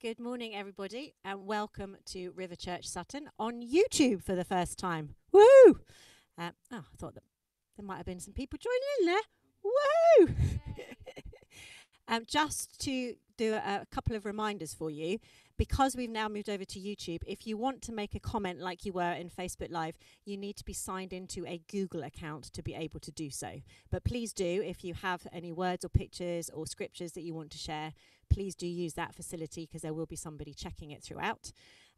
Good morning, everybody, and welcome to River Church Sutton on YouTube for the first time. Woo! Uh, oh, I thought that there might have been some people joining in there. Woo! um, just to do a, a couple of reminders for you, because we've now moved over to YouTube, if you want to make a comment like you were in Facebook Live, you need to be signed into a Google account to be able to do so. But please do, if you have any words or pictures or scriptures that you want to share, please do use that facility because there will be somebody checking it throughout.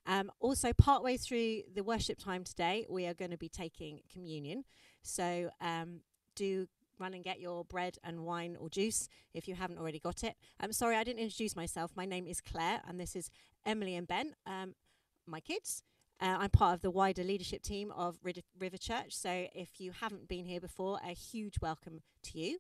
Um, also, partway through the worship time today, we are going to be taking communion. So um, do run and get your bread and wine or juice if you haven't already got it. I'm sorry, I didn't introduce myself. My name is Claire, and this is Emily and Ben, um, my kids. Uh, I'm part of the wider leadership team of River Church. So if you haven't been here before, a huge welcome to you.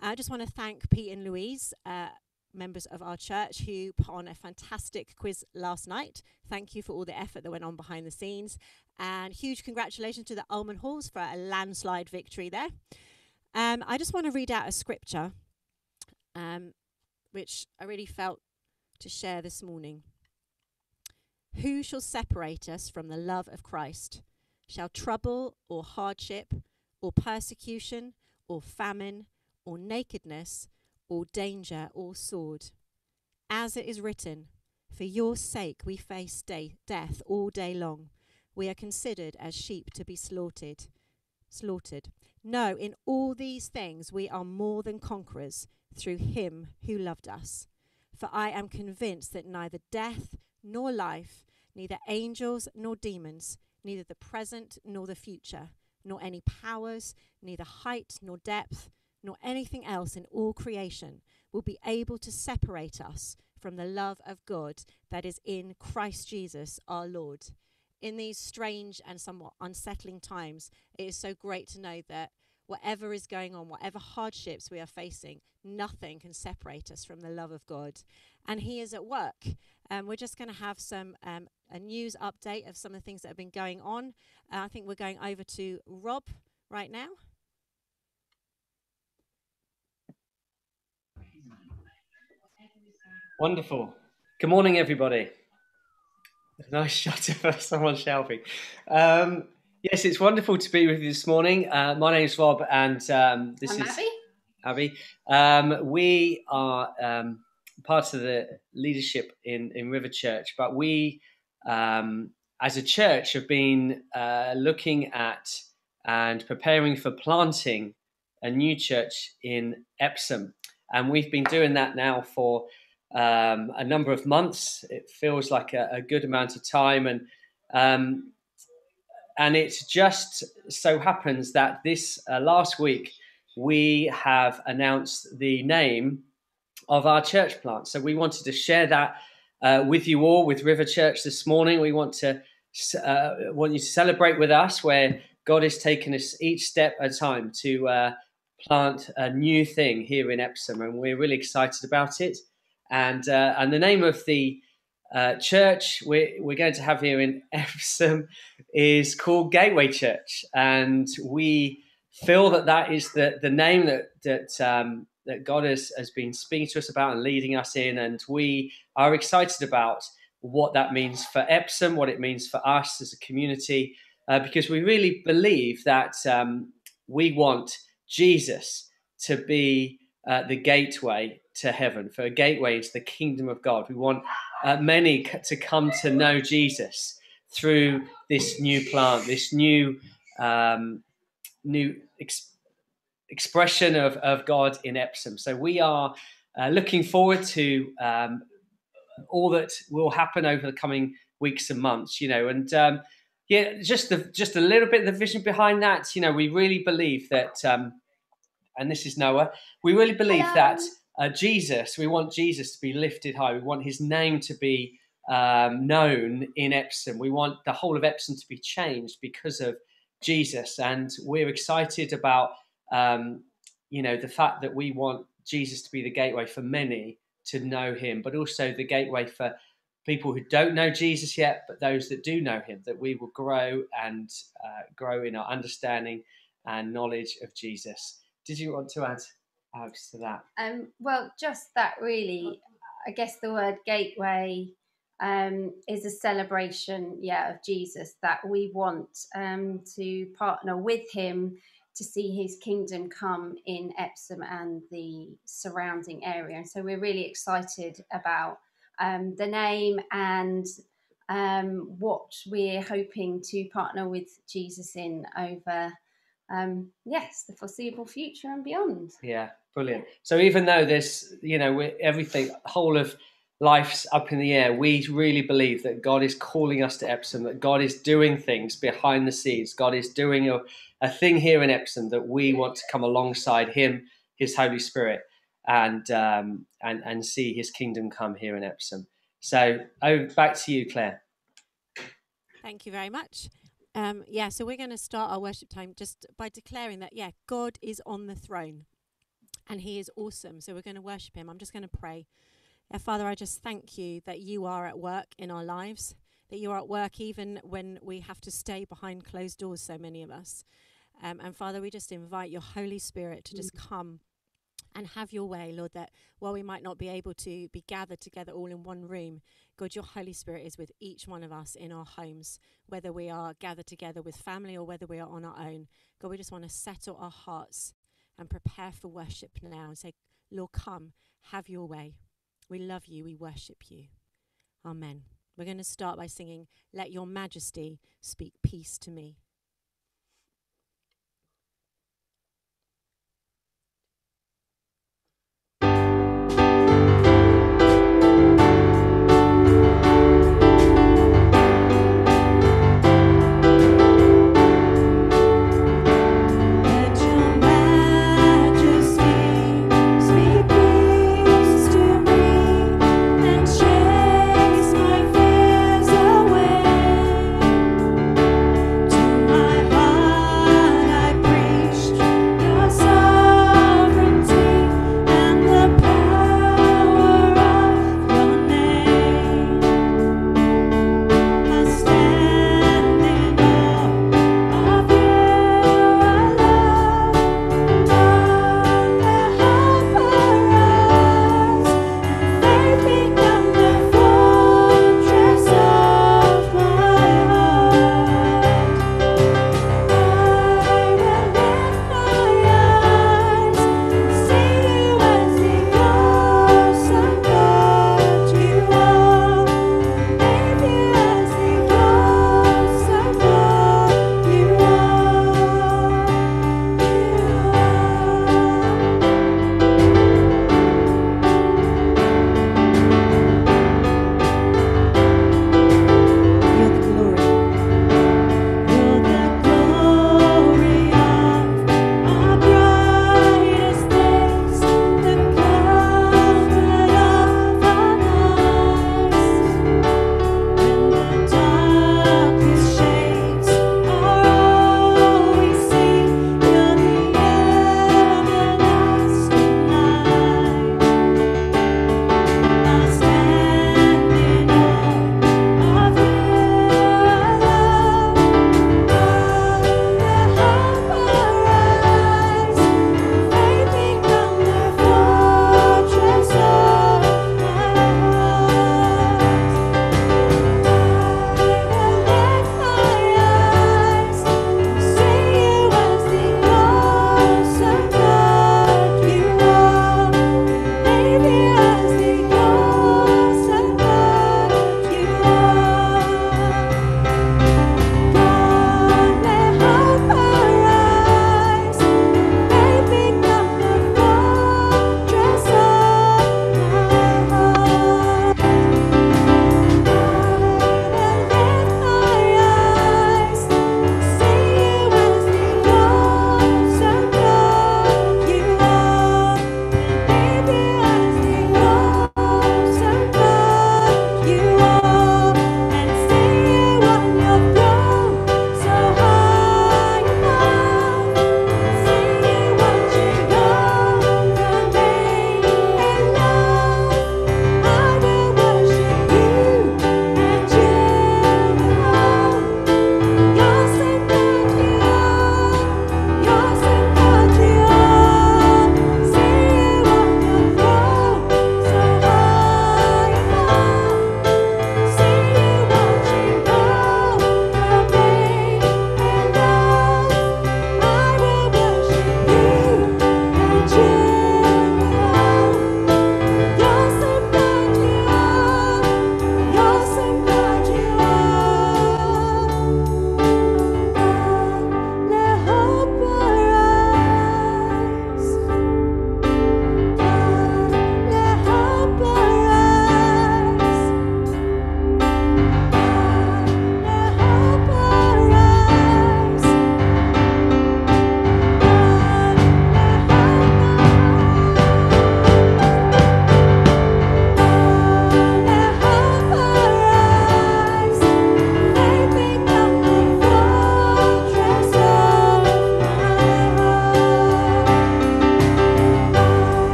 I just want to thank Pete and Louise, uh, members of our church who put on a fantastic quiz last night. Thank you for all the effort that went on behind the scenes. And huge congratulations to the Ullman Halls for a landslide victory there. Um, I just want to read out a scripture, um, which I really felt to share this morning. Who shall separate us from the love of Christ? Shall trouble or hardship or persecution or famine or nakedness or danger or sword. As it is written, For your sake we face day, death all day long. We are considered as sheep to be slaughtered. Slaughtered. No, in all these things we are more than conquerors through him who loved us. For I am convinced that neither death nor life, neither angels nor demons, neither the present nor the future, nor any powers, neither height nor depth, nor anything else in all creation will be able to separate us from the love of God that is in Christ Jesus our Lord. In these strange and somewhat unsettling times, it is so great to know that whatever is going on, whatever hardships we are facing, nothing can separate us from the love of God. And He is at work. Um, we're just going to have some um, a news update of some of the things that have been going on. Uh, I think we're going over to Rob right now. Wonderful. Good morning, everybody. Nice shot of someone shouting. Um, yes, it's wonderful to be with you this morning. Uh, my name is Rob, and um, this I'm is Abby. Abby. Um, we are um, part of the leadership in, in River Church, but we, um, as a church, have been uh, looking at and preparing for planting a new church in Epsom. And we've been doing that now for um, a number of months. It feels like a, a good amount of time, and um, and it just so happens that this uh, last week we have announced the name of our church plant. So we wanted to share that uh, with you all, with River Church this morning. We want to uh, want you to celebrate with us where God has taken us each step at a time to uh, plant a new thing here in Epsom, and we're really excited about it and uh, and the name of the uh, church we're, we're going to have here in Epsom is called Gateway Church, and we feel that that is the the name that that um, that God has has been speaking to us about and leading us in, and we are excited about what that means for Epsom, what it means for us as a community, uh, because we really believe that um, we want Jesus to be uh, the gateway to heaven, for a gateway into the kingdom of God. We want uh, many to come to know Jesus through this new plant, this new um, new ex- expression of, of God in Epsom. So we are uh, looking forward to um, all that will happen over the coming weeks and months. You know, and um, yeah, just the just a little bit of the vision behind that. You know, we really believe that. Um, and this is Noah. We really believe Hello. that uh, Jesus, we want Jesus to be lifted high. We want his name to be um, known in Epsom. We want the whole of Epsom to be changed because of Jesus. And we're excited about, um, you know, the fact that we want Jesus to be the gateway for many to know him, but also the gateway for people who don't know Jesus yet, but those that do know him, that we will grow and uh, grow in our understanding and knowledge of Jesus. Did you want to add? Alex, to that? Um, well, just that really, I guess the word gateway um, is a celebration, yeah, of Jesus that we want um, to partner with him to see his kingdom come in Epsom and the surrounding area. And so we're really excited about um, the name and um, what we're hoping to partner with Jesus in over, um, yes, the foreseeable future and beyond. Yeah, brilliant. So even though this, you know, everything, whole of life's up in the air, we really believe that God is calling us to Epsom, that God is doing things behind the scenes. God is doing a, a thing here in Epsom that we want to come alongside Him, His Holy Spirit, and um, and and see His kingdom come here in Epsom. So, oh, back to you, Claire. Thank you very much. Um, yeah, so we're going to start our worship time just by declaring that, yeah, God is on the throne and He is awesome. So we're going to worship Him. I'm just going to pray. Yeah, Father, I just thank you that you are at work in our lives, that you are at work even when we have to stay behind closed doors, so many of us. Um, and Father, we just invite your Holy Spirit to just mm. come and have your way, Lord, that while we might not be able to be gathered together all in one room, God, your Holy Spirit is with each one of us in our homes, whether we are gathered together with family or whether we are on our own. God, we just want to settle our hearts and prepare for worship now and say, Lord, come, have your way. We love you, we worship you. Amen. We're going to start by singing, Let Your Majesty Speak Peace to Me.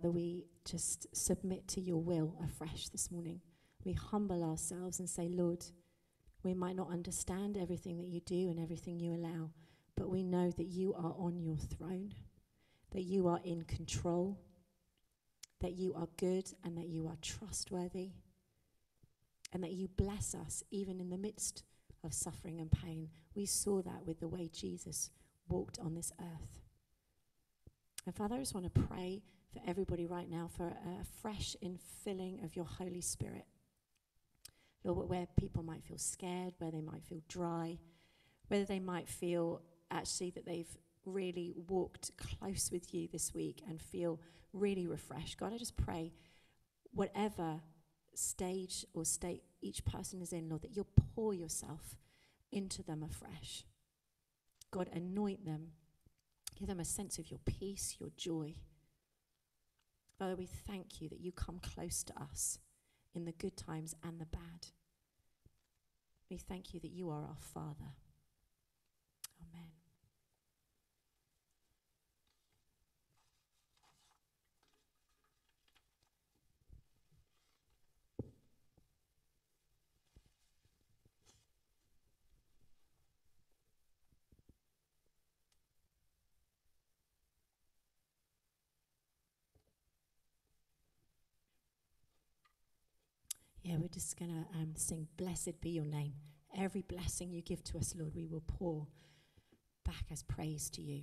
Father, we just submit to your will afresh this morning. We humble ourselves and say, Lord, we might not understand everything that you do and everything you allow, but we know that you are on your throne, that you are in control, that you are good and that you are trustworthy, and that you bless us even in the midst of suffering and pain. We saw that with the way Jesus walked on this earth. And Father, I just want to pray for everybody right now for a fresh infilling of your Holy Spirit. Lord, where people might feel scared, where they might feel dry, whether they might feel actually that they've really walked close with you this week and feel really refreshed. God, I just pray, whatever stage or state each person is in, Lord, that you'll pour yourself into them afresh. God, anoint them. Give them a sense of your peace, your joy. Father, we thank you that you come close to us in the good times and the bad. We thank you that you are our Father. Amen. Yeah, we're just going to um, sing, Blessed be your name. Every blessing you give to us, Lord, we will pour back as praise to you.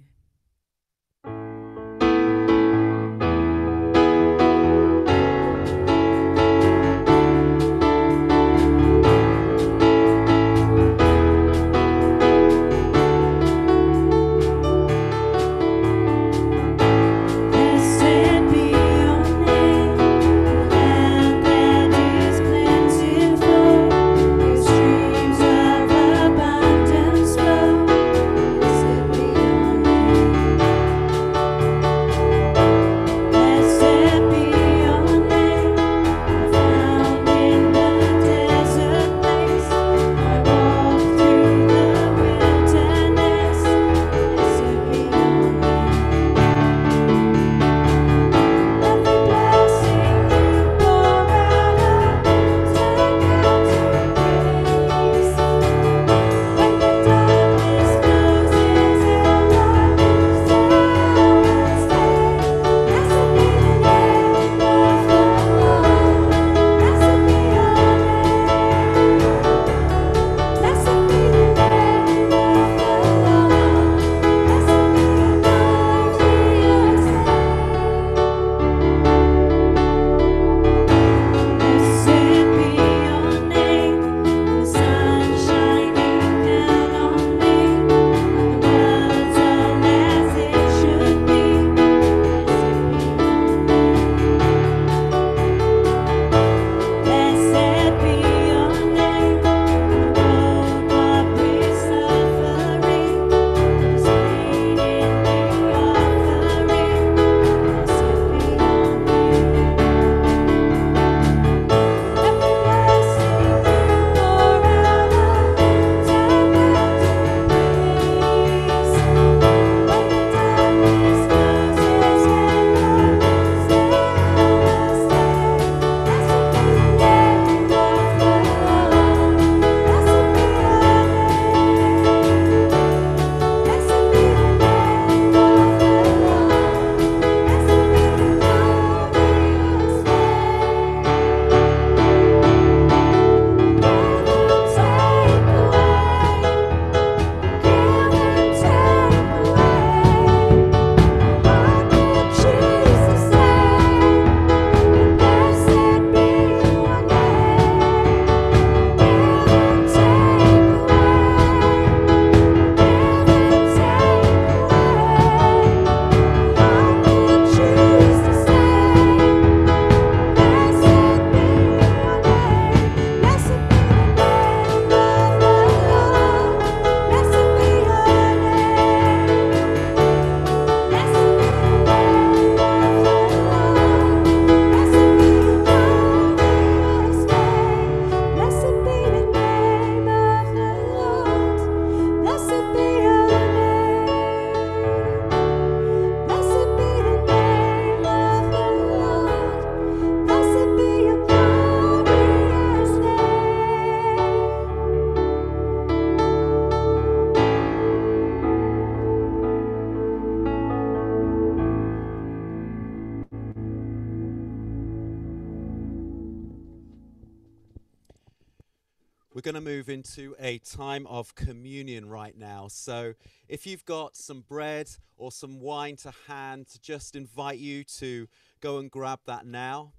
Into a time of communion right now. So, if you've got some bread or some wine to hand, just invite you to go and grab that now.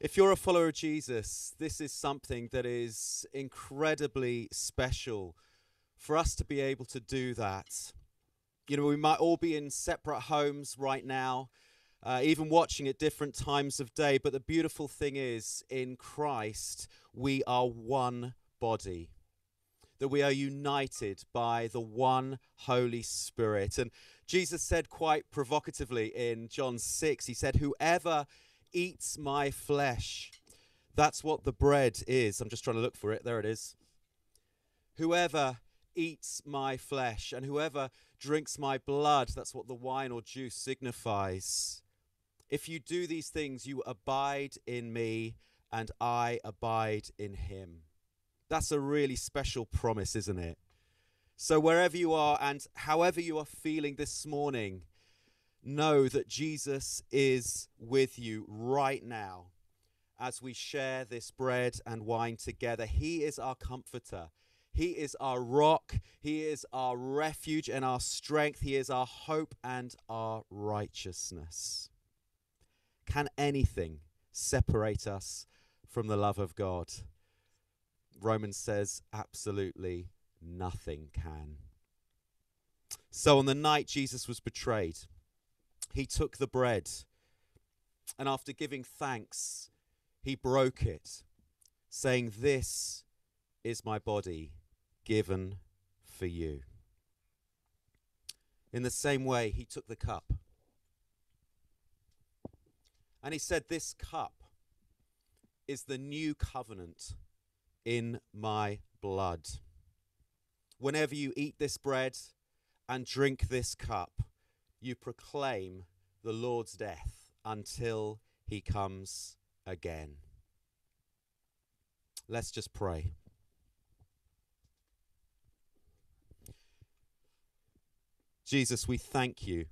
If you're a follower of Jesus, this is something that is incredibly special for us to be able to do that. You know, we might all be in separate homes right now, uh, even watching at different times of day, but the beautiful thing is, in Christ, we are one body. That we are united by the one Holy Spirit. And Jesus said quite provocatively in John 6, He said, Whoever eats my flesh, that's what the bread is. I'm just trying to look for it. There it is. Whoever eats my flesh and whoever drinks my blood, that's what the wine or juice signifies. If you do these things, you abide in me and I abide in him. That's a really special promise, isn't it? So, wherever you are and however you are feeling this morning, know that Jesus is with you right now as we share this bread and wine together. He is our comforter. He is our rock. He is our refuge and our strength. He is our hope and our righteousness. Can anything separate us from the love of God? Romans says absolutely nothing can. So on the night Jesus was betrayed, he took the bread and after giving thanks, he broke it, saying, This is my body given for you. In the same way, he took the cup. And he said, This cup is the new covenant in my blood. Whenever you eat this bread and drink this cup, you proclaim the Lord's death until he comes again. Let's just pray. Jesus, we thank you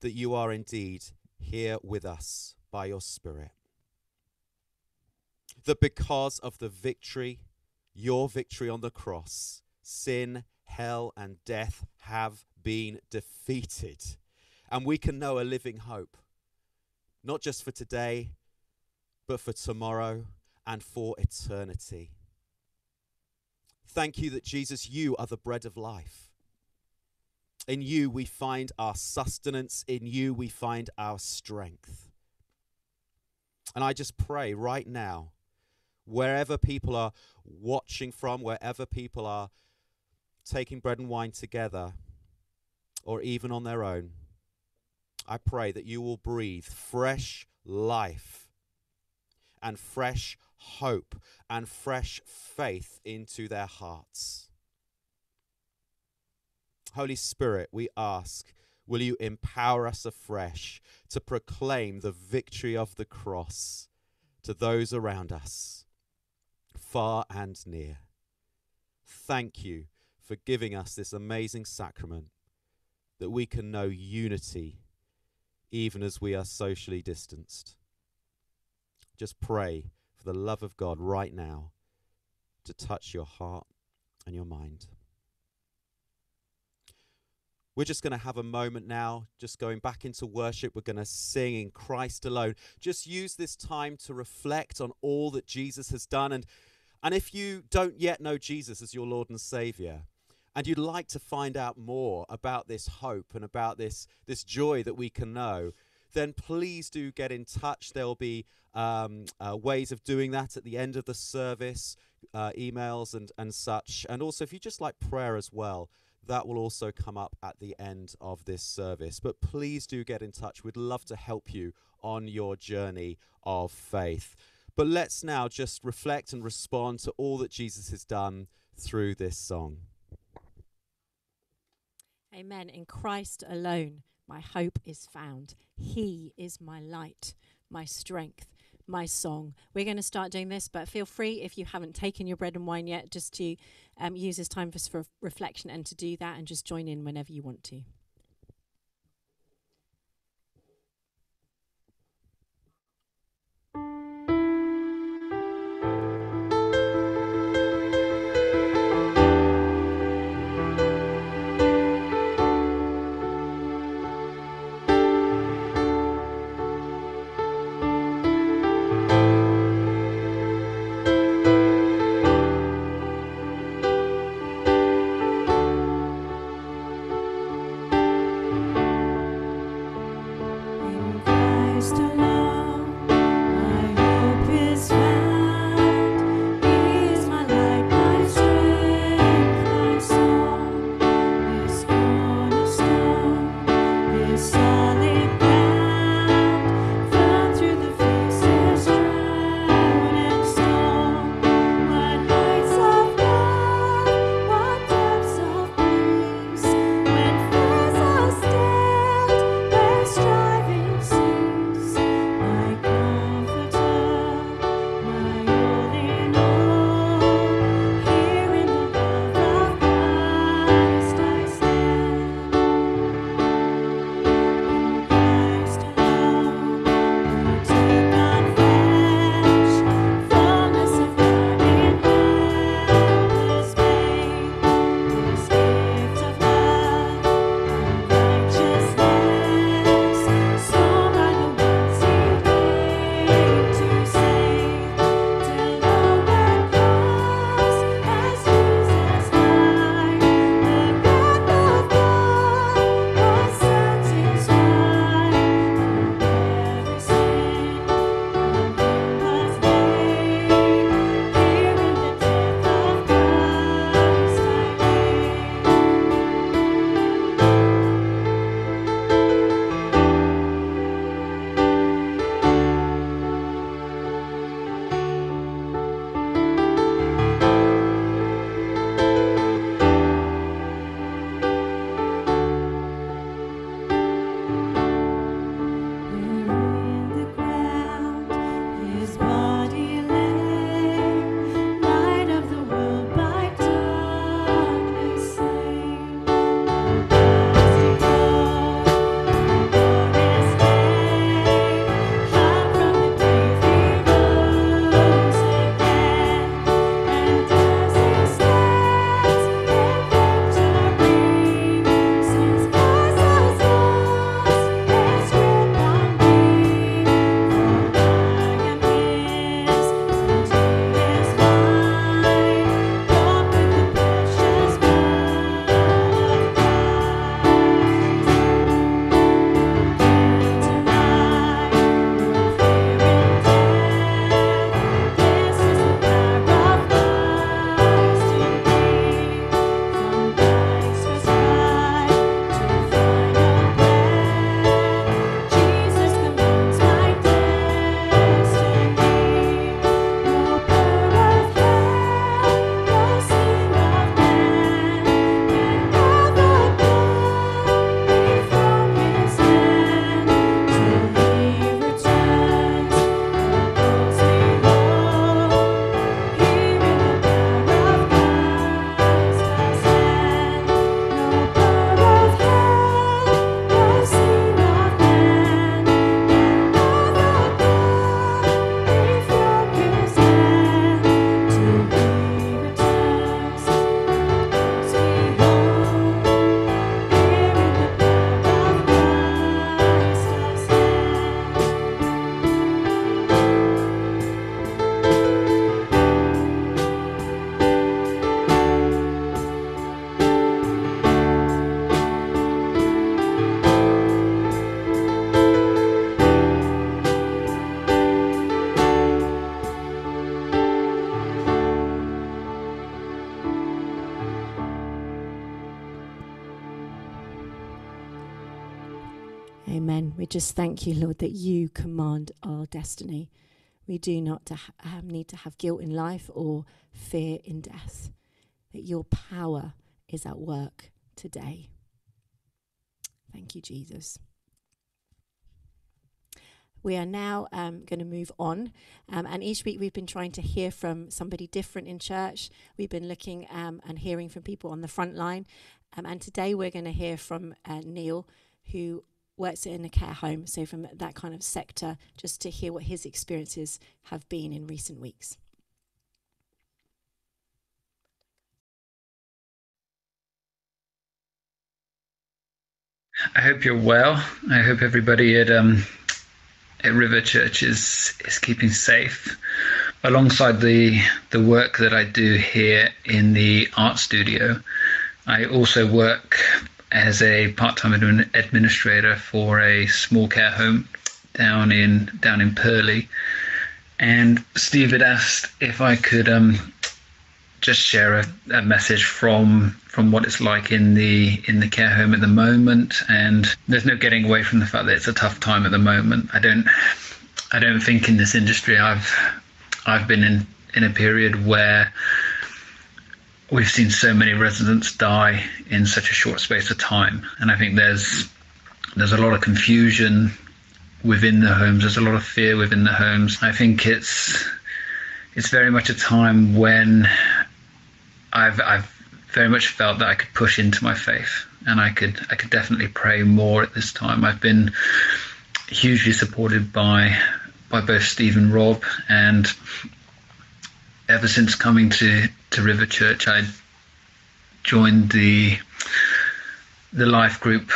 that you are indeed here with us by your Spirit. That because of the victory, your victory on the cross, sin, hell, and death have been defeated. And we can know a living hope, not just for today, but for tomorrow and for eternity. Thank you that Jesus, you are the bread of life. In you we find our sustenance, in you we find our strength. And I just pray right now, wherever people are watching from, wherever people are taking bread and wine together, or even on their own, I pray that you will breathe fresh life and fresh hope and fresh faith into their hearts. Holy Spirit, we ask, will you empower us afresh to proclaim the victory of the cross to those around us, far and near? Thank you for giving us this amazing sacrament that we can know unity even as we are socially distanced. Just pray for the love of God right now to touch your heart and your mind. We're just going to have a moment now, just going back into worship. We're going to sing in Christ alone. Just use this time to reflect on all that Jesus has done. And, and if you don't yet know Jesus as your Lord and Savior, and you'd like to find out more about this hope and about this, this joy that we can know, then please do get in touch. There will be um, uh, ways of doing that at the end of the service, uh, emails and, and such. And also, if you just like prayer as well, that will also come up at the end of this service. But please do get in touch. We'd love to help you on your journey of faith. But let's now just reflect and respond to all that Jesus has done through this song. Amen. In Christ alone, my hope is found. He is my light, my strength, my song. We're going to start doing this, but feel free if you haven't taken your bread and wine yet, just to um, use this time for, for reflection and to do that and just join in whenever you want to. Just thank you, Lord, that you command our destiny. We do not to ha- um, need to have guilt in life or fear in death. That your power is at work today. Thank you, Jesus. We are now um, going to move on. Um, and each week we've been trying to hear from somebody different in church. We've been looking um, and hearing from people on the front line. Um, and today we're going to hear from uh, Neil, who works in a care home. So, from that kind of sector, just to hear what his experiences have been in recent weeks. I hope you're well. I hope everybody at um, at River Church is is keeping safe. Alongside the the work that I do here in the art studio, I also work as a part-time admin- administrator for a small care home down in down in Purley. And Steve had asked if I could um, just share a, a message from from what it's like in the in the care home at the moment and there's no getting away from the fact that it's a tough time at the moment i don't i don't think in this industry i've i've been in in a period where we've seen so many residents die in such a short space of time and i think there's there's a lot of confusion within the homes there's a lot of fear within the homes i think it's it's very much a time when I've I've very much felt that I could push into my faith and I could I could definitely pray more at this time. I've been hugely supported by by both Steve and Rob and ever since coming to, to River Church I joined the the life group.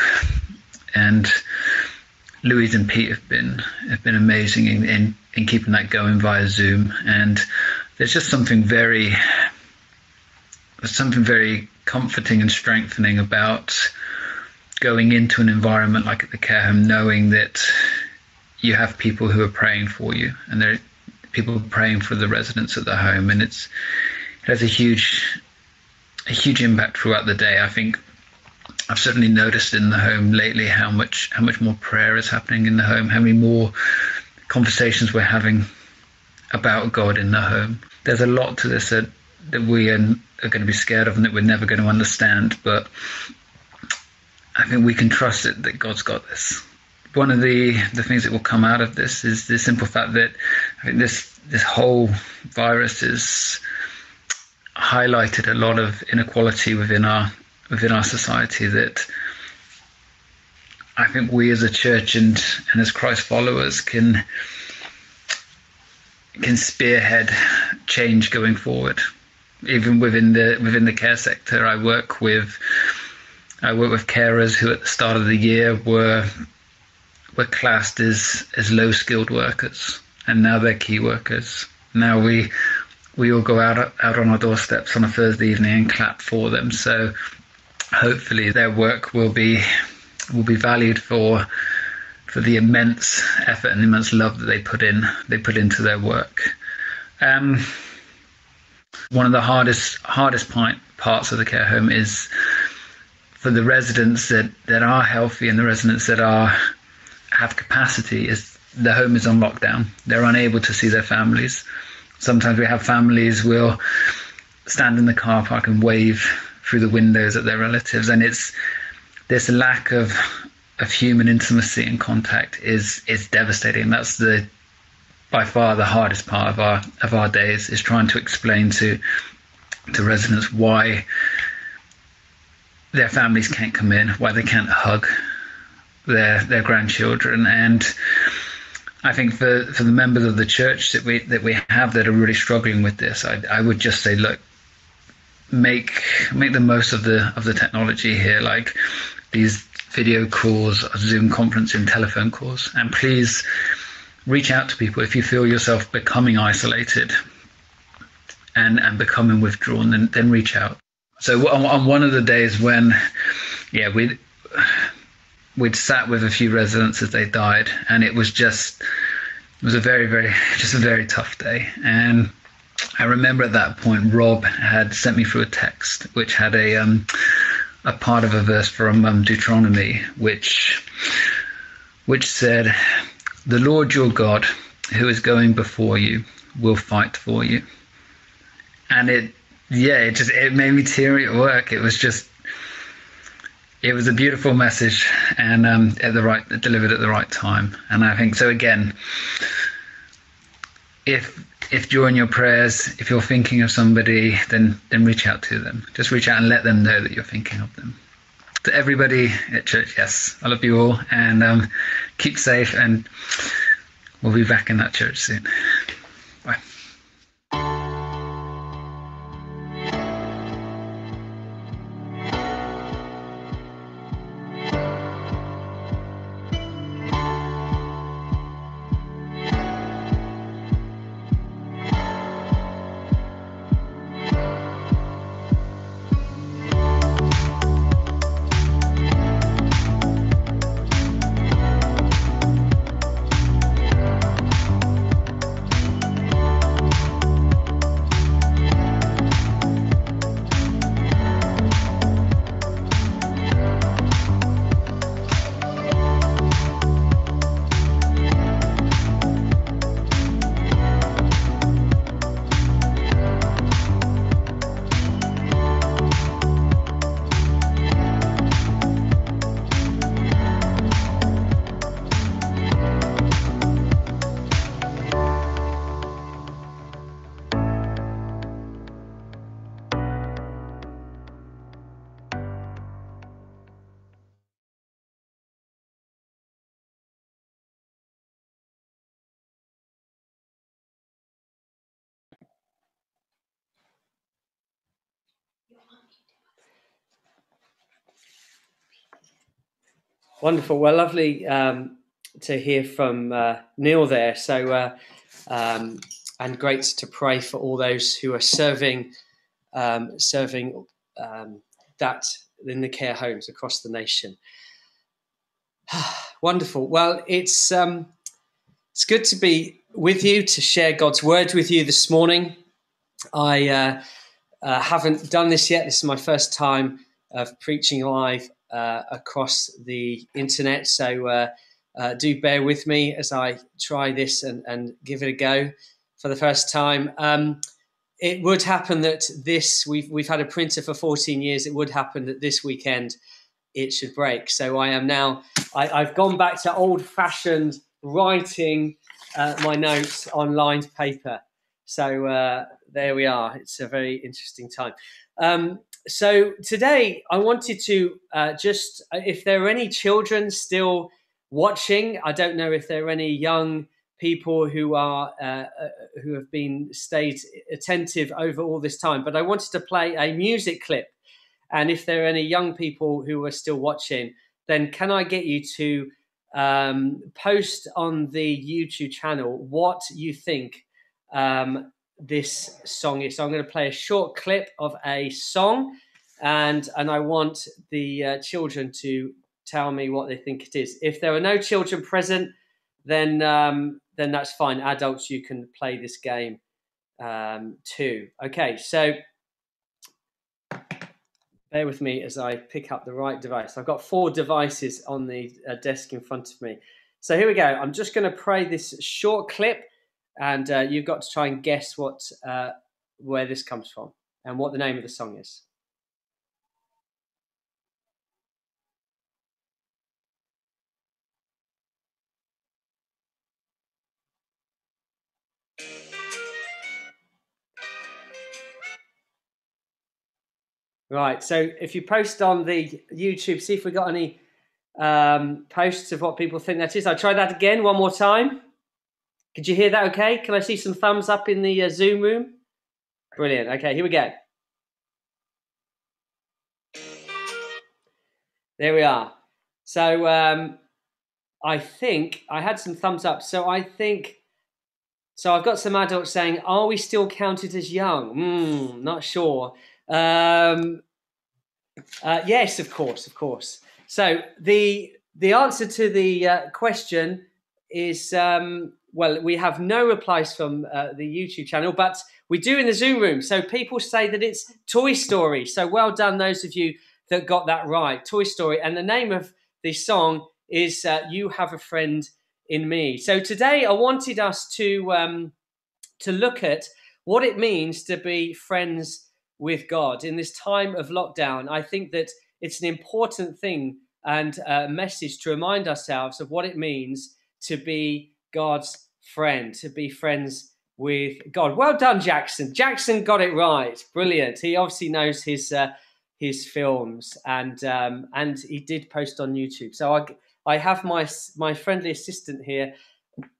And Louise and Pete have been have been amazing in, in, in keeping that going via Zoom. And there's just something very there's something very comforting and strengthening about going into an environment like at the care home, knowing that you have people who are praying for you, and there are people praying for the residents at the home, and it's it has a huge a huge impact throughout the day. I think I've certainly noticed in the home lately how much how much more prayer is happening in the home, how many more conversations we're having about God in the home. There's a lot to this that, that we are, are going to be scared of and that we're never going to understand, but I think we can trust it that God's got this. One of the, the things that will come out of this is the simple fact that I think this this whole virus has highlighted a lot of inequality within our within our society that I think we as a church and, and as Christ followers can can spearhead change going forward. Even within the within the care sector, I work with I work with carers who at the start of the year were were classed as as low skilled workers, and now they're key workers. Now we we all go out out on our doorsteps on a Thursday evening and clap for them. So hopefully their work will be will be valued for for the immense effort and immense love that they put in they put into their work. Um, one of the hardest hardest point, parts of the care home is for the residents that, that are healthy and the residents that are have capacity is the home is on lockdown. They're unable to see their families. Sometimes we have families will stand in the car park and wave through the windows at their relatives and it's this lack of of human intimacy and contact is is devastating. That's the by far the hardest part of our of our days is trying to explain to to residents why their families can't come in, why they can't hug their their grandchildren, and I think for, for the members of the church that we that we have that are really struggling with this, I, I would just say, look, make make the most of the of the technology here, like these video calls, Zoom conferencing, telephone calls, and please reach out to people if you feel yourself becoming isolated and and becoming withdrawn. Then then reach out. So on, on one of the days when, yeah, we we'd sat with a few residents as they died, and it was just it was a very very just a very tough day. And I remember at that point, Rob had sent me through a text which had a um, a part of a verse from um, Deuteronomy, which which said, The Lord your God, who is going before you, will fight for you. And it, yeah, it just it made me teary at work. It was just, it was a beautiful message, and um, at the right delivered at the right time. And I think so. Again, if if during your prayers, if you're thinking of somebody, then then reach out to them. Just reach out and let them know that you're thinking of them. To everybody at church, yes, I love you all, and um, keep safe, and we'll be back in that church soon. Wonderful. Well, lovely um, to hear from uh, Neil there. So, uh, um, and great to pray for all those who are serving, um, serving um, that in the care homes across the nation. Wonderful. Well, it's um, it's good to be with you to share God's word with you this morning. I uh, uh, haven't done this yet. This is my first time of preaching live across the internet. So uh, uh, do bear with me as I try this and, and give it a go for the first time. Um, it would happen that this we've we've had a printer for 14 years. It would happen that this weekend it should break. So I am now I, I've gone back to old fashioned writing uh, my notes on lined paper. So uh, there we are. It's a very interesting time. Um, so today I wanted to uh, just, if there are any children still watching, I don't know if there are any young people who are uh, uh, who have been stayed attentive over all this time, but I wanted to play a music clip. And if there are any young people who are still watching, then can I get you to um, post on the YouTube channel what you think um, this song is. So I'm going to play a short clip of a song, and and I want the uh, children to tell me what they think it is. If there are no children present, then um, then that's fine. Adults, you can play this game um, too. Okay, so bear with me as I pick up the right device. I've got four devices on the uh, desk in front of me. So here we go. I'm just going to play this short clip and uh, you've got to try and guess what uh, where this comes from and what the name of the song is. Right. So if you post on the YouTube, see if we got any um, posts of what people think that is. I'll try that again one more time. Could you hear that okay? Can I see some thumbs up in the uh, Zoom room? Brilliant. Okay, here we go. There we are. So um, I think I had some thumbs up. So I think. So I've got some adults saying, "Are we still counted as young?" Hmm, not sure. Um, uh, yes, of course, of course. So the the answer to the uh, question is um, well, we have no replies from uh, the YouTube channel, but we do in the Zoom room. So people say that it's Toy Story. So well done, those of you that got that right. Toy Story. And the name of the song is uh, you have a friend in me. So today I wanted us to um, to look at what it means to be friends with God in this time of lockdown. I think that it's an important thing and a message to remind ourselves of what it means to be God's friend, to be friends with God. Well done, Jackson. Jackson got it right. Brilliant. He obviously knows his uh, his films, and um, and he did post on YouTube. So I I have my my friendly assistant here.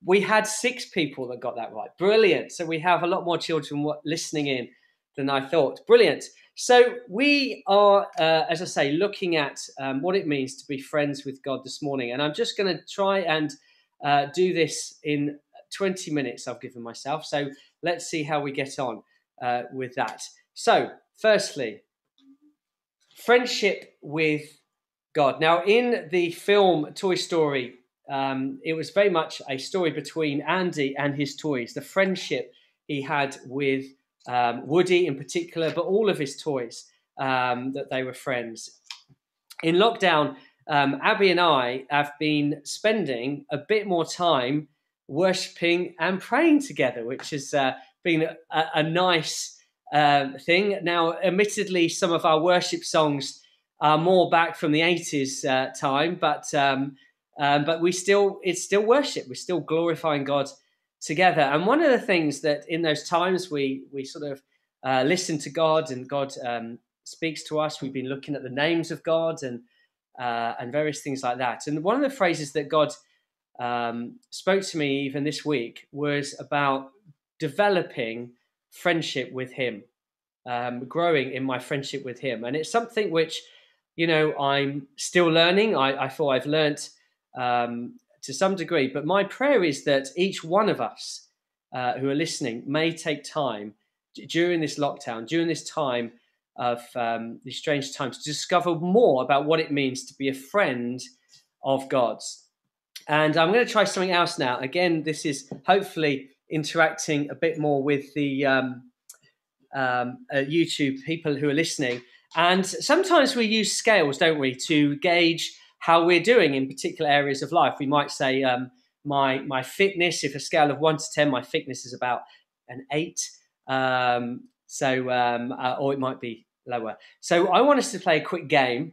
We had six people that got that right. Brilliant. So we have a lot more children listening in than I thought. Brilliant. So we are, uh, as I say, looking at um, what it means to be friends with God this morning, and I'm just going to try and uh, do this in 20 minutes. I've given myself. So let's see how we get on uh, with that. So, firstly, friendship with God. Now, in the film Toy Story, um, it was very much a story between Andy and his toys, the friendship he had with um, Woody in particular, but all of his toys, um, that they were friends. In lockdown, um, Abby and I have been spending a bit more time worshipping and praying together, which has uh, been a, a nice um, thing. Now, admittedly, some of our worship songs are more back from the 80s uh, time, but um, um, but we still it's still worship. We're still glorifying God together. And one of the things that in those times we we sort of uh, listen to God and God um, speaks to us. We've been looking at the names of God and uh, and various things like that. And one of the phrases that God um, spoke to me even this week was about developing friendship with Him, um, growing in my friendship with Him, and it's something which you know I'm still learning. I, I feel I've learnt um, to some degree, but my prayer is that each one of us uh, who are listening may take time during this lockdown, during this time of um, these strange times, to discover more about what it means to be a friend of God's. And I'm going to try something else now. Again, this is hopefully interacting a bit more with the um, um, uh, YouTube people who are listening. And sometimes we use scales, don't we, to gauge how we're doing in particular areas of life. We might say, um, my my fitness, if a scale of one to ten, my fitness is about an eight. Um, so, um, uh, or it might be lower. So, I want us to play a quick game,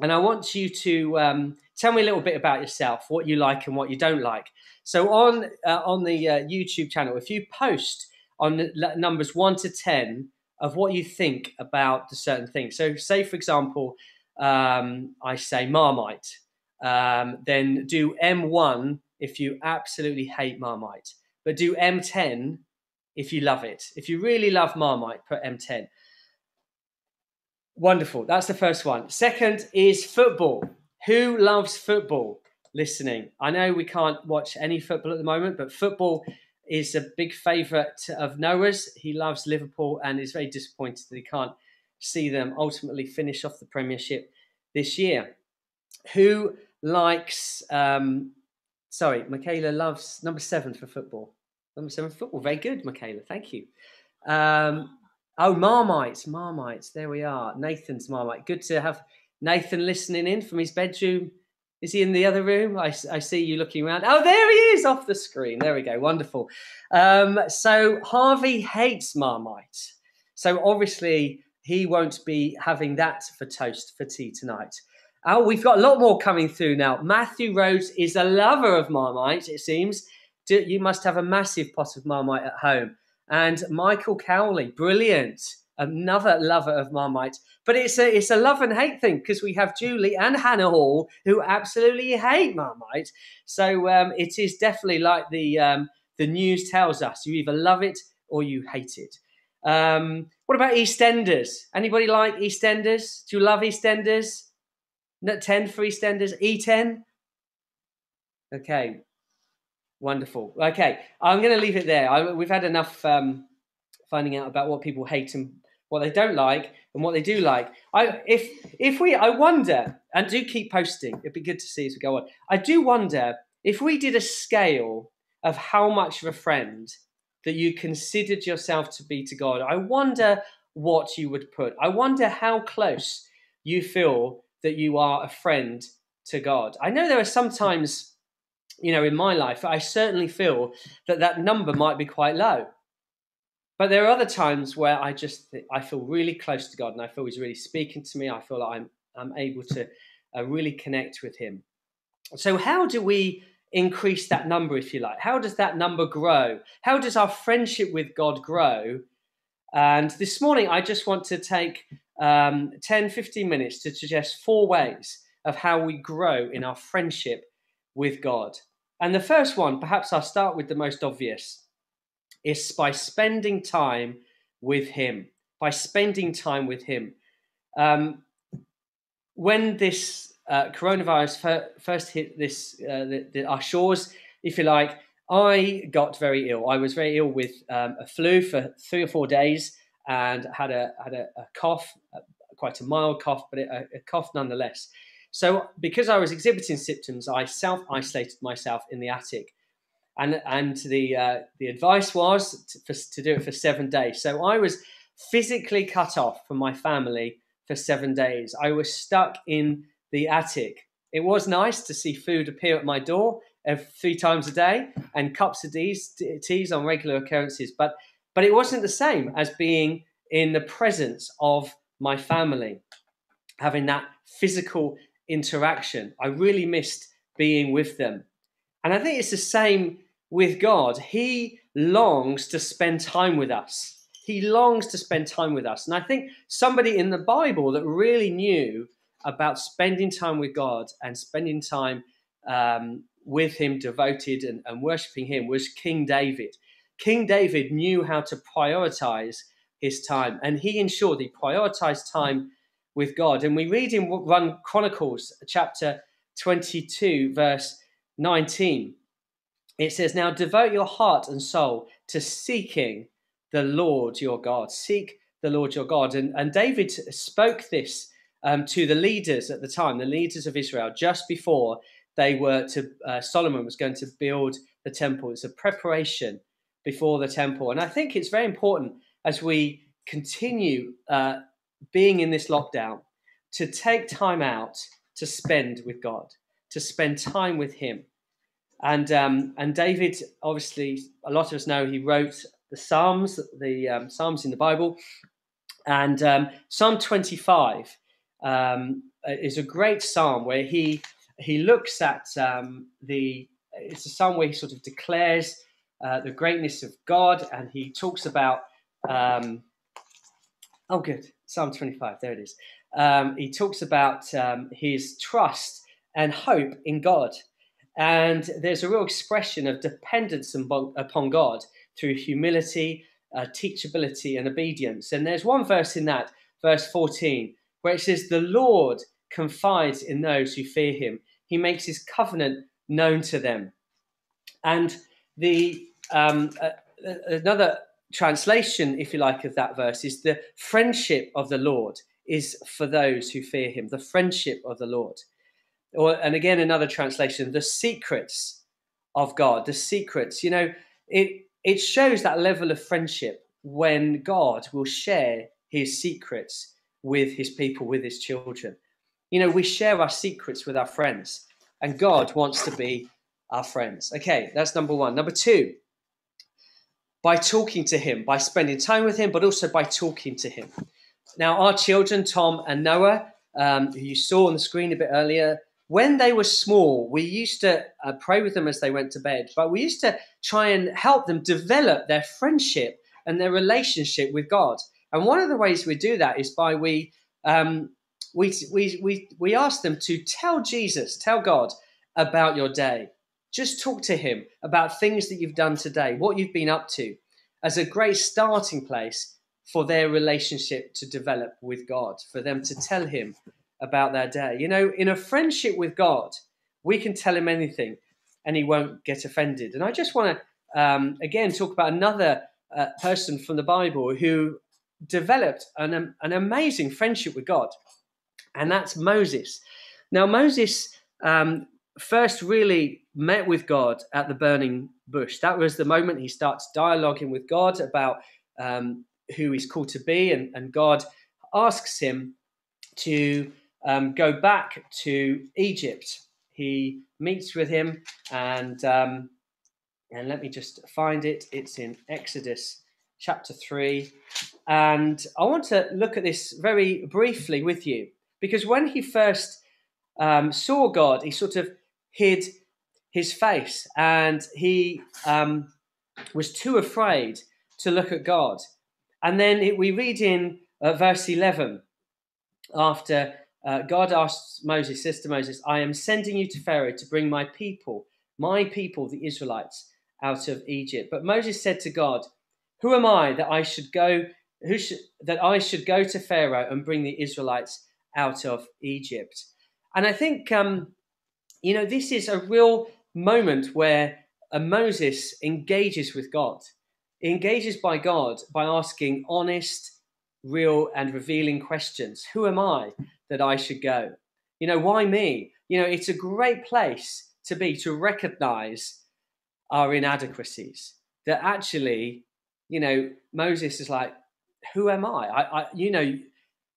and I want you to um, tell me a little bit about yourself, what you like and what you don't like. So, on uh, on the uh, YouTube channel, if you post on numbers one to ten of what you think about the certain things. So, say for example, um, I say Marmite, um, then do M1 if you absolutely hate Marmite, but do M10 if you love it. If you really love Marmite, put M10. Wonderful. That's the first one. Second is football. Who loves football? Listening. I know we can't watch any football at the moment, but football is a big favourite of Noah's. He loves Liverpool and is very disappointed that he can't see them ultimately finish off the Premiership this year. Who likes? Um, sorry, Michaela loves number seven for football. Number seven for football. Very good, Michaela. Thank you. Um, oh, Marmite, Marmite. There we are. Nathan's Marmite. Good to have Nathan listening in from his bedroom. Is he in the other room? I see you looking around. Oh, there he is off the screen. There we go. Wonderful. Um, so Harvey hates Marmite. So obviously he won't be having that for toast for tea tonight. Oh, we've got a lot more coming through now. Matthew Rhodes is a lover of Marmite, it seems. Do- You must have a massive pot of Marmite at home. And Michael Cowley, brilliant. Another lover of Marmite. But it's a it's a love and hate thing because we have Julie and Hannah Hall who absolutely hate Marmite. So um, it is definitely like the um, the news tells us: you either love it or you hate it. Um, what about EastEnders? Anybody like EastEnders? Do you love EastEnders? Not ten for EastEnders. E10. Okay, wonderful. Okay, I'm going to leave it there. I, we've had enough um, finding out about what people hate and what they don't like and what they do like. I if if we I wonder and do keep posting. It'd be good to see as we go on. I do wonder if we did a scale of how much of a friend that you considered yourself to be to God. I wonder what you would put. I wonder how close you feel that you are a friend to God. I know there are sometimes, you know, in my life, I certainly feel that that number might be quite low. But there are other times where I just I feel really close to God and I feel He's really speaking to me. I feel like I'm I'm able to uh, really connect with Him. So how do we increase that number, if you like? How does that number grow? How does our friendship with God grow? And this morning, I just want to take um, 10, 15 minutes to suggest four ways of how we grow in our friendship with God. And the first one, perhaps I'll start with the most obvious, is by spending time with Him. By spending time with Him. Um, when this uh, coronavirus fir- first hit this uh, the, the, our shores, if you like, I got very ill. I was very ill with um, a flu for three or four days and had a had a, a cough, uh, quite a mild cough, but a, a cough nonetheless. So because I was exhibiting symptoms, I self isolated myself in the attic, and and the uh, the advice was to, for, to do it for seven days. So I was physically cut off from my family for seven days. I was stuck in the attic. It was nice to see food appear at my door three times a day and cups of teas, teas on regular occurrences, but but it wasn't the same as being in the presence of my family, having that physical interaction. I really missed being with them. And I think it's the same with God. He longs to spend time with us. He longs to spend time with us. And I think somebody in the Bible that really knew about spending time with God and spending time um, with Him, devoted and, and worshiping Him, was King David. King David knew how to prioritize his time, and he ensured he prioritized time with God. And we read in 1 Chronicles chapter 22, verse 19. It says, Now devote your heart and soul to seeking the Lord your God. Seek the Lord your God. And, and David spoke this um, to the leaders at the time, the leaders of Israel, just before they were to, uh, Solomon was going to build the temple. It's a preparation before the temple. And I think it's very important as we continue uh, being in this lockdown to take time out to spend with God, to spend time with Him. And um, and David, obviously, a lot of us know he wrote the Psalms, the um, Psalms in the Bible, and um, Psalm 25 um, is a great psalm where he he looks at um, the. It's a psalm where he sort of declares uh, the greatness of God, and he talks about. Um, oh, good. Psalm 25, there it is. Um, he talks about um, his trust and hope in God. And there's a real expression of dependence upon God through humility, uh, teachability, and obedience. And there's one verse in that, verse 14, where it says, The Lord confides in those who fear him, he makes his covenant known to them. And the um, uh, another translation, if you like, of that verse is the friendship of the Lord is for those who fear him, the friendship of the Lord. Or, and again, another translation, the secrets of God, the secrets. You know, it, it shows that level of friendship when God will share his secrets with his people, with his children. You know, we share our secrets with our friends, and God wants to be our friends. Okay, that's number one. Number two, by talking to him, by spending time with him, but also by talking to him. Now, our children, Tom and Noah, um, who you saw on the screen a bit earlier, when they were small, we used to uh, pray with them as they went to bed, but we used to try and help them develop their friendship and their relationship with God. And one of the ways we do that is by we um, we, we, we, we ask them to tell Jesus, tell God about your day. Just talk to him about things that you've done today, what you've been up to, as a great starting place for their relationship to develop with God, for them to tell him about their day. You know, in a friendship with God, we can tell him anything and he won't get offended. And I just want to, um, again, talk about another uh, person from the Bible who developed an, um, an amazing friendship with God, and that's Moses. Now, Moses um, first really met with God at the burning bush. That was the moment he starts dialoguing with God about um, who he's called to be, and, and God asks him to um, go back to Egypt. He meets with him, and um, and let me just find it. It's in Exodus chapter three, and I want to look at this very briefly with you because when he first um, saw God, he sort of hid his face, and he um, was too afraid to look at God. And then it, we read in uh, verse 11, after uh, God asks Moses, to Moses, I am sending you to Pharaoh to bring my people, my people, the Israelites, out of Egypt. But Moses said to God, Who am I that I should go? Who should, that I should go to Pharaoh and bring the Israelites out of Egypt? And I think, um, you know, this is a real moment where Moses engages with God. He engages by God by asking honest, real, and revealing questions. Who am I that I should go? You know, why me? You know, it's a great place to be to recognize our inadequacies. That actually, you know, Moses is like, who am I? I, I you know,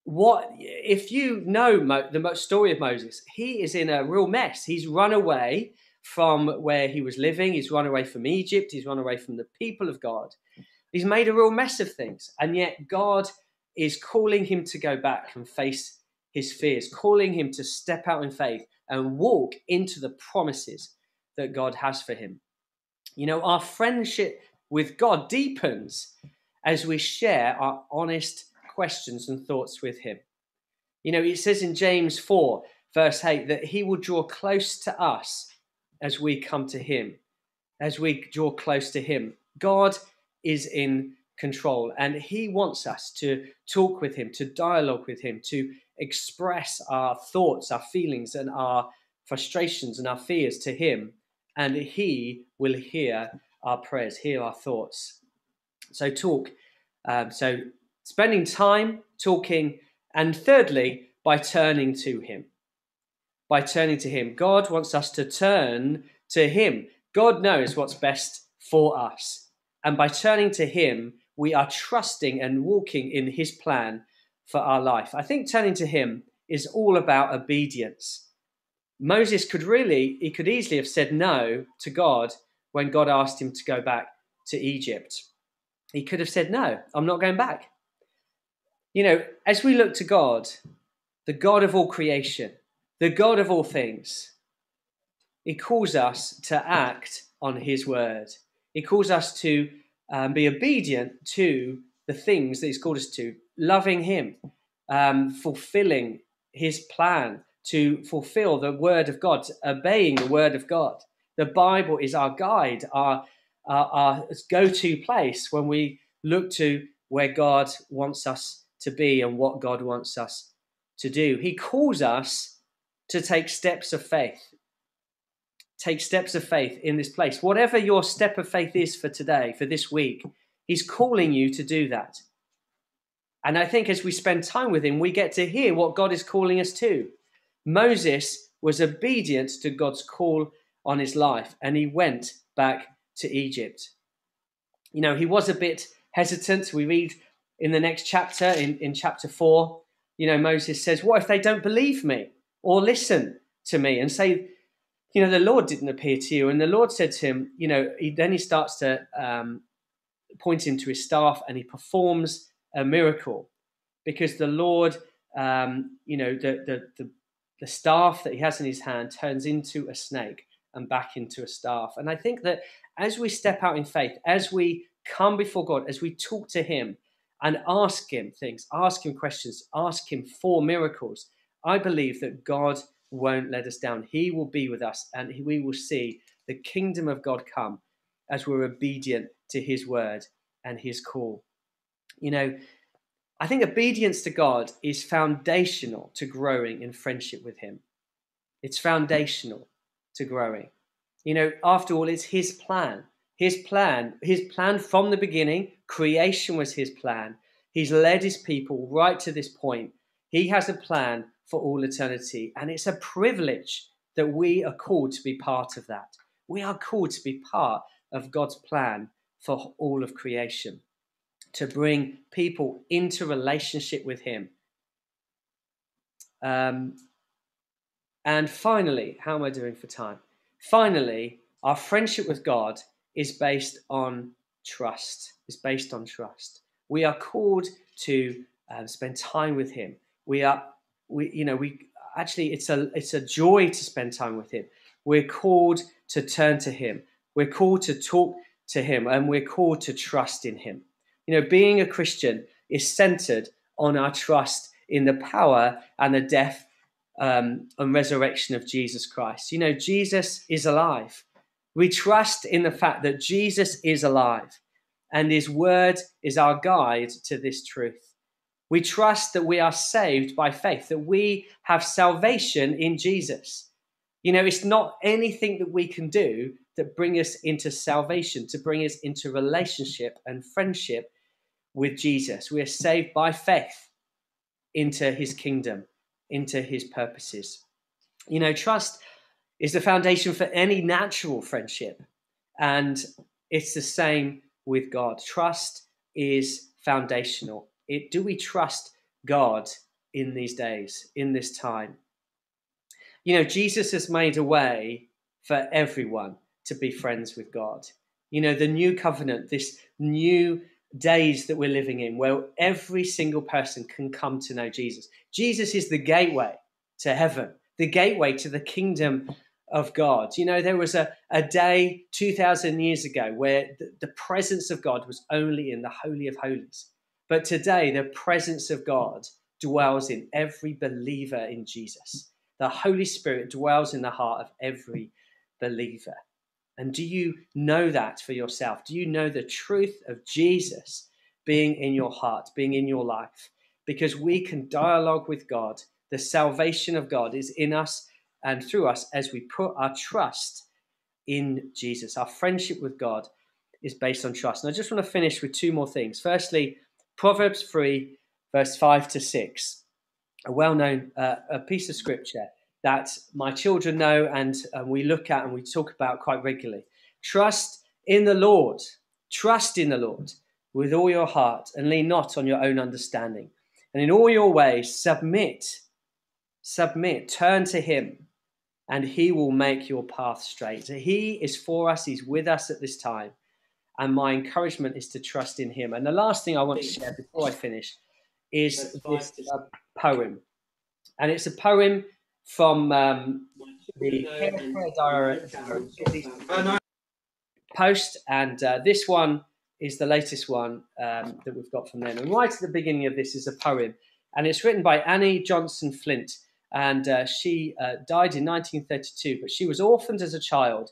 what if you know Mo, the story of Moses? He is in a real mess. He's run away from where he was living. He's run away from Egypt. He's run away from the people of God. He's made a real mess of things. And yet, God is calling him to go back and face his fears, calling him to step out in faith and walk into the promises that God has for him. You know, our friendship with God deepens as we share our honest questions and thoughts with him. You know, it says in James 4, verse 8, that he will draw close to us as we come to Him, as we draw close to Him. God is in control and He wants us to talk with Him, to dialogue with Him, to express our thoughts, our feelings, and our frustrations and our fears to Him. And He will hear our prayers, hear our thoughts. So, talk. Um, so, spending time talking. And thirdly, by turning to Him by turning to Him. God wants us to turn to Him. God knows what's best for us. And by turning to Him, we are trusting and walking in His plan for our life. I think turning to Him is all about obedience. Moses could really, he could easily have said no to God when God asked him to go back to Egypt. He could have said, No, I'm not going back. You know, as we look to God, the God of all creation, the God of all things, He calls us to act on His word. He calls us to um, be obedient to the things that He's called us to, loving Him, um, fulfilling His plan, to fulfill the word of God, obeying the word of God. The Bible is our guide, our, our, our go to place when we look to where God wants us to be and what God wants us to do. He calls us to take steps of faith. Take steps of faith in this place. Whatever your step of faith is for today, for this week, He's calling you to do that. And I think as we spend time with Him, we get to hear what God is calling us to. Moses was obedient to God's call on his life and he went back to Egypt. You know, he was a bit hesitant. We read in the next chapter, in, in chapter 4, you know, Moses says, What if they don't believe me? or listen to me and say, you know, the Lord didn't appear to you. And the Lord said to him, you know, he, then he starts to um, point him to his staff and he performs a miracle because the Lord, um, you know, the, the, the, the staff that he has in his hand turns into a snake and back into a staff. And I think that as we step out in faith, as we come before God, as we talk to him and ask him things, ask him questions, ask him for miracles, I believe that God won't let us down. He will be with us and we will see the kingdom of God come as we're obedient to his word and his call. You know, I think obedience to God is foundational to growing in friendship with him. It's foundational to growing. You know, after all, it's his plan. His plan, his plan from the beginning, creation was his plan. He's led his people right to this point. He has a plan for all eternity. And it's a privilege that we are called to be part of that. We are called to be part of God's plan for all of creation, to bring people into relationship with Him. Um, and finally, how am I doing for time? Finally, our friendship with God is based on trust. Is based on trust. We are called to um, spend time with Him. We are, we, you know, we actually it's a it's a joy to spend time with Him. We're called to turn to Him. We're called to talk to Him, and we're called to trust in Him. You know, being a Christian is centered on our trust in the power and the death um, and resurrection of Jesus Christ. You know, Jesus is alive. We trust in the fact that Jesus is alive and his word is our guide to this truth. We trust that we are saved by faith, that we have salvation in Jesus. You know, it's not anything that we can do that bring us into salvation, to bring us into relationship and friendship with Jesus. We are saved by faith into his kingdom, into his purposes. You know, trust is the foundation for any natural friendship. And it's the same with God. Trust is foundational. It, do we trust God in these days, in this time? You know, Jesus has made a way for everyone to be friends with God. You know, the new covenant, this new days that we're living in, where every single person can come to know Jesus. Jesus is the gateway to heaven, the gateway to the kingdom of God. You know, there was a, a day 2,000 years ago where the, the presence of God was only in the Holy of Holies. But today, the presence of God dwells in every believer in Jesus. The Holy Spirit dwells in the heart of every believer. And do you know that for yourself? Do you know the truth of Jesus being in your heart, being in your life? Because we can dialogue with God. The salvation of God is in us and through us as we put our trust in Jesus. Our friendship with God is based on trust. And I just want to finish with two more things. Firstly, Proverbs 3, verse 5 to 6, a well known uh, a piece of scripture that my children know and uh, we look at and we talk about quite regularly. Trust in the Lord. Trust in the Lord with all your heart and lean not on your own understanding. And in all your ways, submit, submit, turn to Him, and He will make your path straight. So he is for us, He's with us at this time. And my encouragement is to trust in Him. And the last thing I want to share before I finish is this uh, poem. And it's a poem from um, the post, and uh, this one is the latest one um, that we've got from them. And right at the beginning of this is a poem, and it's written by Annie Johnson Flint, and uh, she uh, died in 1932, but she was orphaned as a child,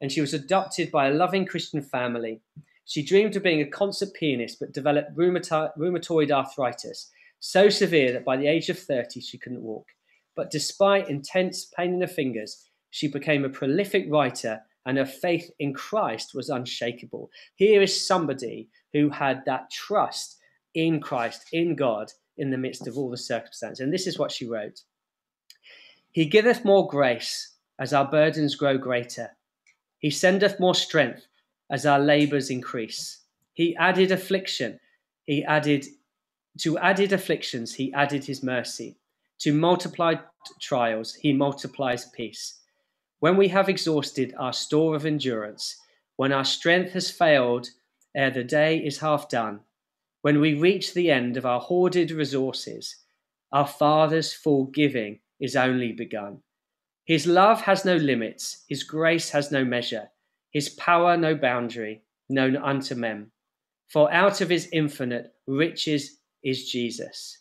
and she was adopted by a loving Christian family. She dreamed of being a concert pianist, but developed rheumatoid, rheumatoid arthritis so severe that by the age of 30 she couldn't walk. But despite intense pain in her fingers, she became a prolific writer and her faith in Christ was unshakable. Here is somebody who had that trust in Christ, in God, in the midst of all the circumstances. And this is what she wrote He giveth more grace as our burdens grow greater. He sendeth more strength as our labors increase. He added affliction. He added to added afflictions, he added his mercy. To multiplied trials, he multiplies peace. When we have exhausted our store of endurance, when our strength has failed ere the day is half done, when we reach the end of our hoarded resources, our Father's full giving is only begun. His love has no limits, His grace has no measure, His power no boundary, known unto men. For out of His infinite riches is Jesus.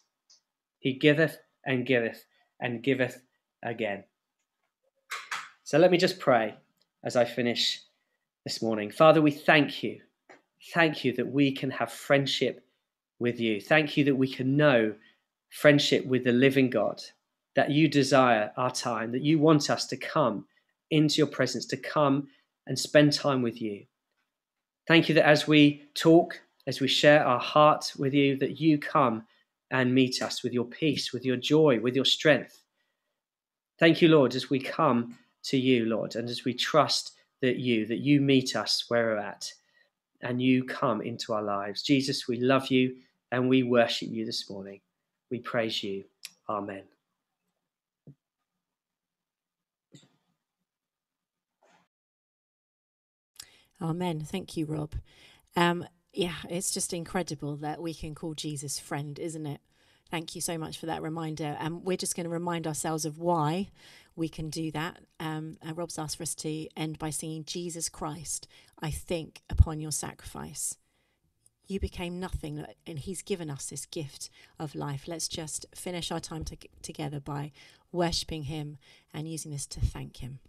He giveth and giveth and giveth again. So let me just pray as I finish this morning. Father, we thank you. Thank you that we can have friendship with you. Thank you that we can know friendship with the living God, that you desire our time, that you want us to come into your presence, to come and spend time with you. Thank you that as we talk, as we share our heart with you, that you come and meet us with your peace, with your joy, with your strength. Thank you, Lord, as we come to you, Lord, and as we trust that you, that you meet us where we're at and you come into our lives. Jesus, we love you and we worship you this morning. We praise you. Amen. Amen. Thank you, Rob. Um, yeah, it's just incredible that we can call Jesus friend, isn't it? Thank you so much for that reminder. And we're just going to remind ourselves of why we can do that. Um, and Rob's asked for us to end by singing, Jesus Christ, I think upon your sacrifice. You became nothing, and He's given us this gift of life. Let's just finish our time to- together by worshipping Him and using this to thank Him.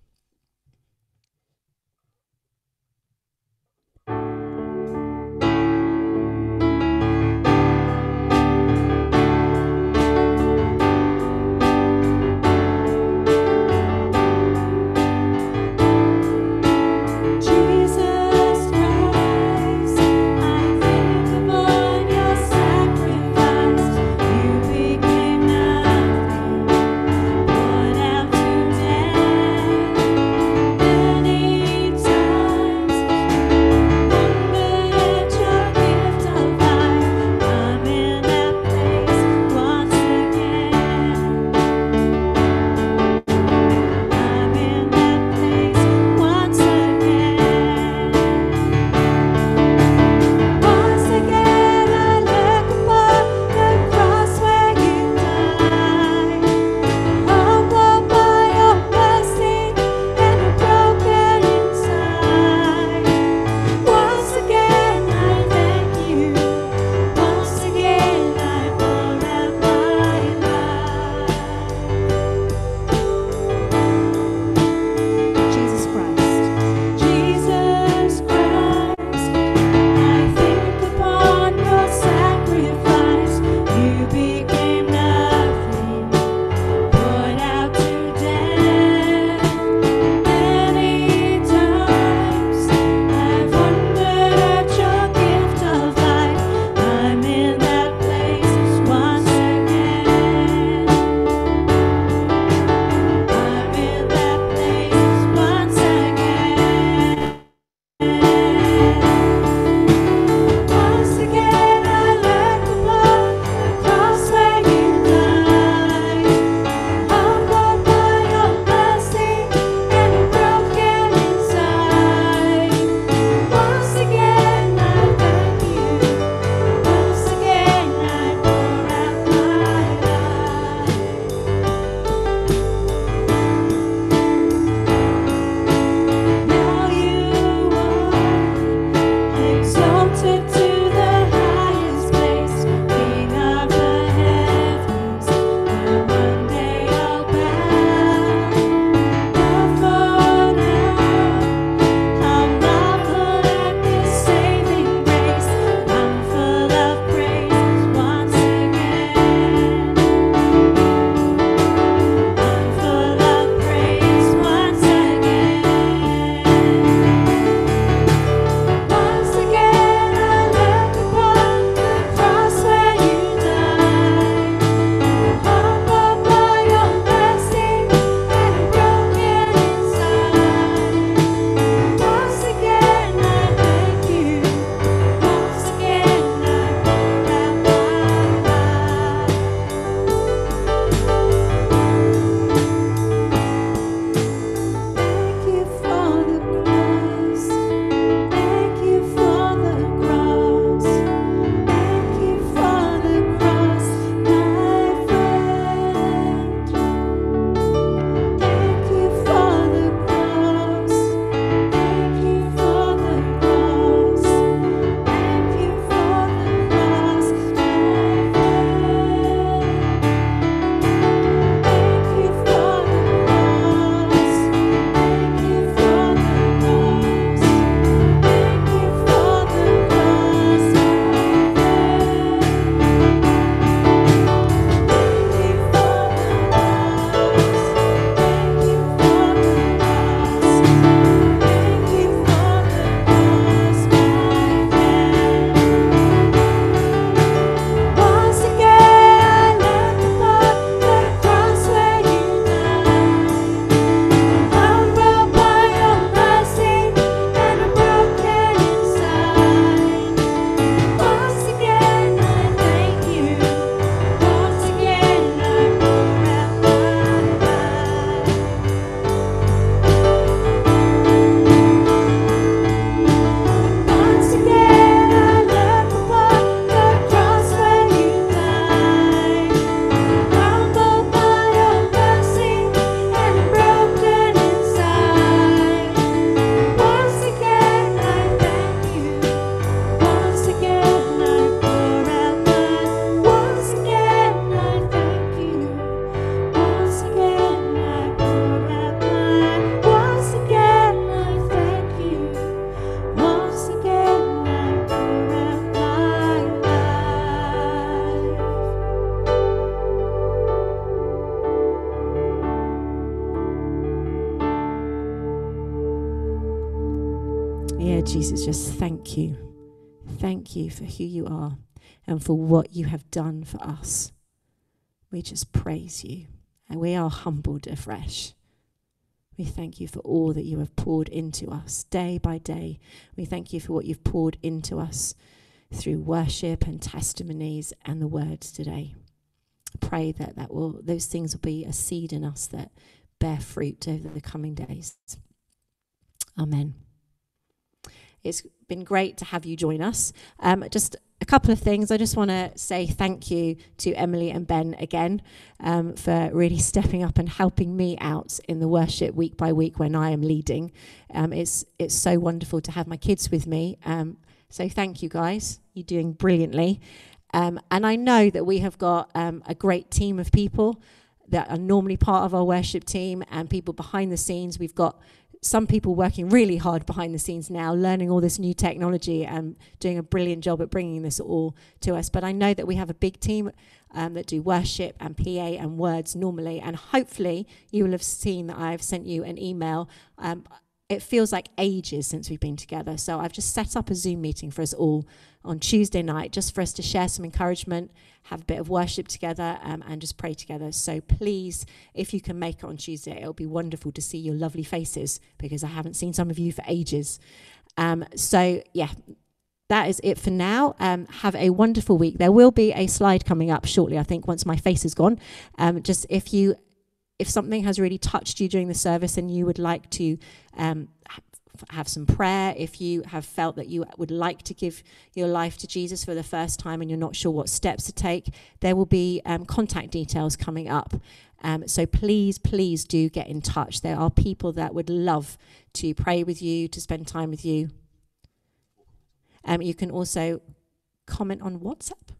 For who you are and for what you have done for us. We just praise you and we are humbled afresh. We thank you for all that you have poured into us day by day. We thank you for what you've poured into us through worship and testimonies and the words today. Pray that, that will those things will be a seed in us that bear fruit over the coming days. Amen. It's been great to have you join us. Um, just a couple of things. I just want to say thank you to Emily and Ben again um, for really stepping up and helping me out in the worship week by week when I am leading. Um, it's it's so wonderful to have my kids with me. Um, so thank you guys. You're doing brilliantly. Um, and I know that we have got um, a great team of people that are normally part of our worship team and people behind the scenes. We've got some people working really hard behind the scenes now, learning all this new technology and doing a brilliant job at bringing this all to us. But I know that we have a big team um, that do worship and PA and words normally. And hopefully, you will have seen that I've sent you an email. Um, it feels like ages since we've been together. So I've just set up a Zoom meeting for us all on Tuesday night, just for us to share some encouragement, have a bit of worship together, um, and just pray together. So please, if you can make it on Tuesday, it'll be wonderful to see your lovely faces because I haven't seen some of you for ages. Um, so yeah. That is it for now. Um, have a wonderful week. There will be a slide coming up shortly, I think, once my face is gone. Um, just if you if something has really touched you during the service and you would like to um, have some prayer, if you have felt that you would like to give your life to Jesus for the first time and you're not sure what steps to take, there will be um, contact details coming up. Um, so please, please do get in touch. There are people that would love to pray with you, to spend time with you. Um, you can also comment on WhatsApp.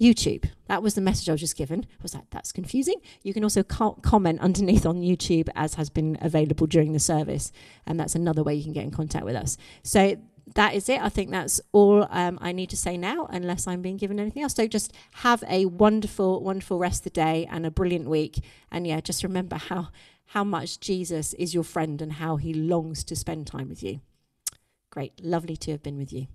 YouTube. That was the message I was just given. I was like, that's confusing. You can also co- comment underneath on YouTube as has been available during the service. And that's another way you can get in contact with us. So that is it. I think that's all um, I need to say now, unless I'm being given anything else. So just have a wonderful, wonderful rest of the day and a brilliant week. And yeah, just remember how, how much Jesus is your friend and how he longs to spend time with you. Great. Lovely to have been with you.